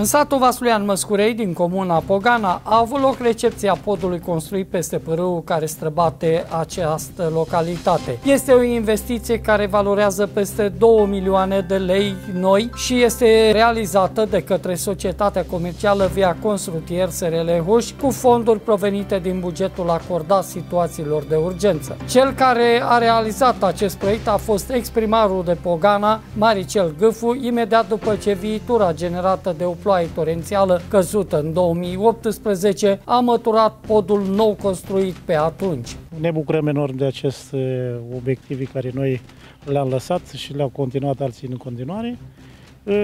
În satul Vasluian Măscurei, din comuna Pogana, a avut loc recepția podului construit peste pârâul care străbate această localitate. Este o investiție care valorează peste 2 milioane de lei noi și este realizată de către societatea comercială Via Constructier SRL Huș cu fonduri provenite din bugetul acordat situațiilor de urgență. Cel care a realizat acest proiect a fost exprimarul de Pogana, Maricel Gâfu, imediat după ce viitura generată de o ploaie torențială căzută în 2018 a măturat podul nou construit pe atunci. Ne bucurăm enorm de aceste obiective care noi le-am lăsat și le-au continuat alții în continuare.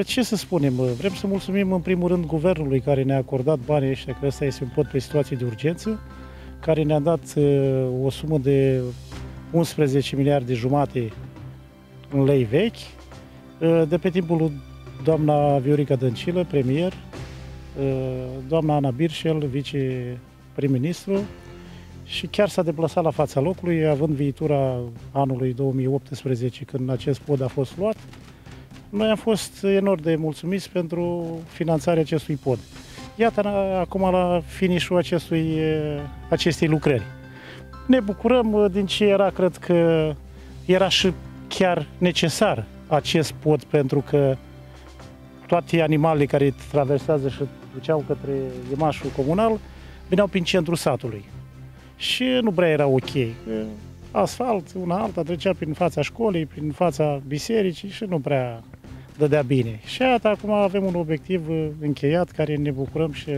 Ce să spunem? Vrem să mulțumim în primul rând guvernului care ne-a acordat banii ăștia, că ăsta este un pod pe situații de urgență, care ne-a dat o sumă de 11 miliarde jumate în lei vechi, de pe timpul lui doamna Viorica Dăncilă, premier, doamna Ana Birșel, vice-prim-ministru, și chiar s-a deplasat la fața locului, având viitura anului 2018, când acest pod a fost luat. Noi am fost enorm de mulțumiți pentru finanțarea acestui pod. Iată acum la finișul acestui, acestei lucrări. Ne bucurăm din ce era, cred că era și chiar necesar acest pod, pentru că toate animalele care traversează și duceau către imașul comunal veneau prin centrul satului. Și nu prea era ok. Asfalt, una alta, trecea prin fața școlii, prin fața bisericii și nu prea dădea bine. Și iată, acum avem un obiectiv uh, încheiat care ne bucurăm și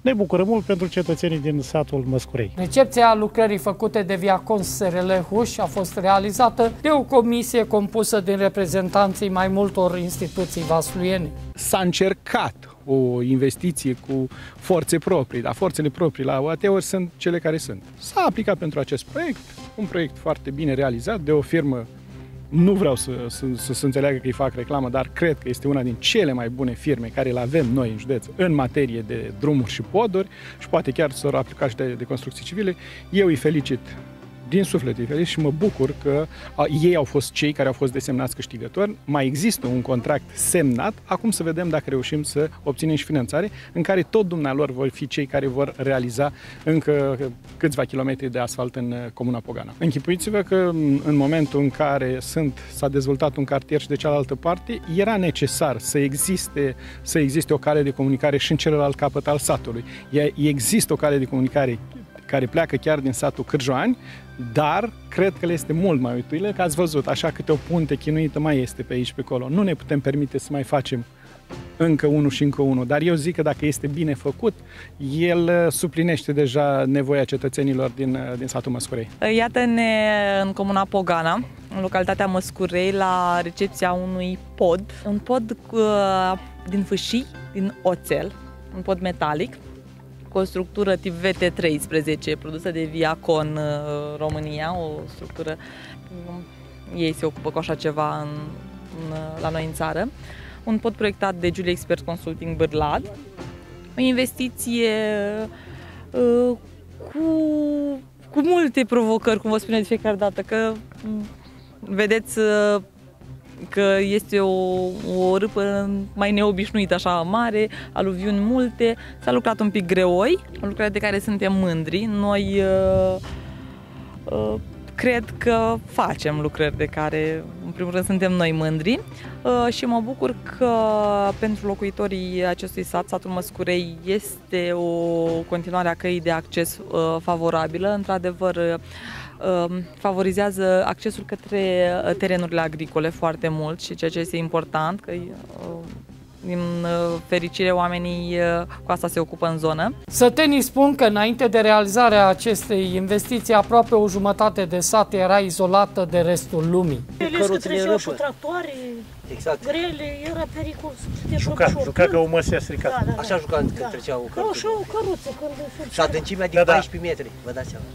ne bucurăm mult pentru cetățenii din satul Măscurei. Recepția lucrării făcute de Viacons SRL Huș a fost realizată de o comisie compusă din reprezentanții mai multor instituții vasluiene. S-a încercat o investiție cu forțe proprii, dar forțele proprii la OAT-uri sunt cele care sunt. S-a aplicat pentru acest proiect, un proiect foarte bine realizat de o firmă nu vreau să, să, să, să înțeleagă că îi fac reclamă, dar cred că este una din cele mai bune firme care le avem noi în județ în materie de drumuri și poduri și poate chiar să o aplica și de, de construcții civile. Eu îi felicit din suflet felic și mă bucur că a, ei au fost cei care au fost desemnați câștigători. Mai există un contract semnat. Acum să vedem dacă reușim să obținem și finanțare în care tot dumnealor vor fi cei care vor realiza încă câțiva kilometri de asfalt în uh, Comuna Pogana. Închipuiți-vă că în momentul în care sunt, s-a dezvoltat un cartier și de cealaltă parte, era necesar să existe, să existe o cale de comunicare și în celălalt capăt al satului. Există o cale de comunicare care pleacă chiar din satul Cârjoani, dar cred că le este mult mai utilă, că ați văzut, așa câte o punte chinuită mai este pe aici, pe acolo. Nu ne putem permite să mai facem încă unul și încă unul, dar eu zic că dacă este bine făcut, el uh, suplinește deja nevoia cetățenilor din, uh, din satul Măscurei. Iată-ne în comuna Pogana, în localitatea Măscurei, la recepția unui pod, un pod cu, uh, din fâșii, din oțel, un pod metalic, cu o structură tip VT13 produsă de Viacon uh, România, o structură, mm, ei se ocupă cu așa ceva în, în, uh, la noi în țară. Un pod proiectat de Julia Expert Consulting Bârlad. O investiție uh, cu, cu multe provocări, cum vă spuneți de fiecare dată, că mm, vedeți uh, că este o, o râpă mai neobișnuită, așa mare, aluviuni multe. S-a lucrat un pic greoi, o lucrare de care suntem mândri. Noi uh, uh, cred că facem lucrări de care, în primul rând, suntem noi mândri uh, și mă bucur că pentru locuitorii acestui sat, satul Măscurei, este o continuare a căii de acces uh, favorabilă. Într-adevăr, uh, Um, favorizează accesul către uh, terenurile agricole foarte mult și ceea ce este important, că uh, din uh, fericire oamenii cu asta se ocupă în zonă. Sătenii spun că înainte de realizarea acestei investiții, aproape o jumătate de sat era izolată de restul lumii. Căruțele și tractoare exact. grele, era pericol să Juca, juca ca o măsea stricată. Da, da, da. Așa juca când da. treceau căruțe. Da, și o căruță. Când și adâncimea de da, 14 da. metri, vă dați seama.